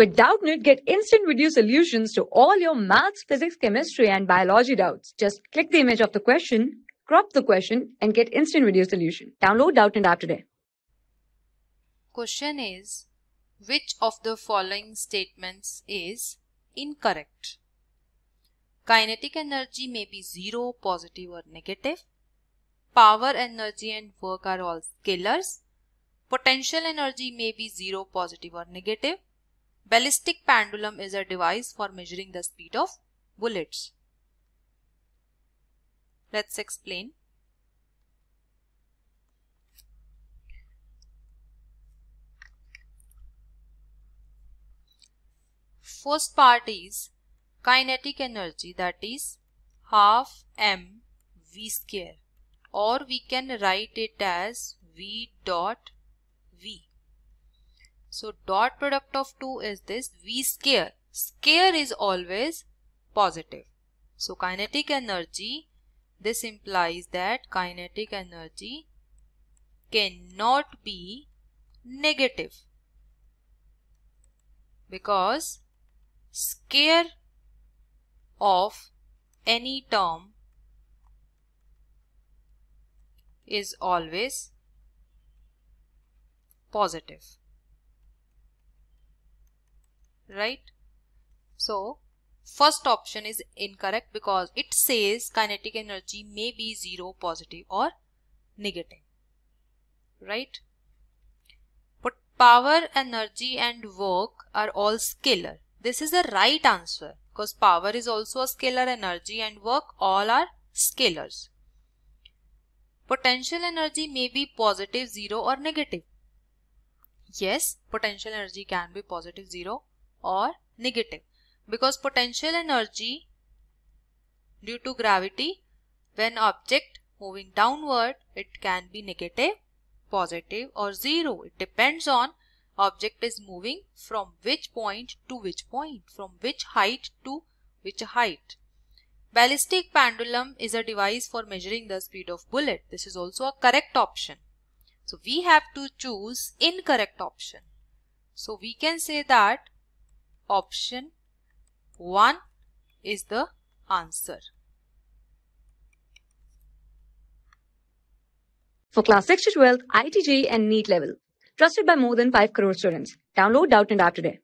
With Doubtnut, get instant video solutions to all your maths, physics, chemistry, and biology doubts. Just click the image of the question, crop the question, and get instant video solution. Download Doubtnut app today. Question is, which of the following statements is incorrect? Kinetic energy may be 0, positive or negative. Power, energy and work are all scalars. Potential energy may be 0, positive or negative. Ballistic pendulum is a device for measuring the speed of bullets. Let's explain. First part is kinetic energy that is half m v square or we can write it as v dot v. So dot product of 2 is this v square. Square is always positive. So kinetic energy, this implies that kinetic energy cannot be negative because square of any term is always positive right so first option is incorrect because it says kinetic energy may be zero positive or negative right but power energy and work are all scalar this is the right answer because power is also a scalar energy and work all are scalars. Potential energy may be positive 0 or negative. Yes, potential energy can be positive 0 or negative because potential energy due to gravity when object moving downward it can be negative, positive or 0. It depends on object is moving from which point to which point, from which height to which height. Ballistic pendulum is a device for measuring the speed of bullet. This is also a correct option. So we have to choose incorrect option. So we can say that option 1 is the answer. For class 6 to 12, IIT JEE and NEET level. Trusted by more than 5 crore students. Download Doubtnut app today.